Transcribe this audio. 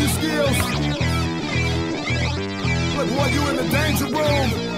your skills. Look, boy, you in the danger room.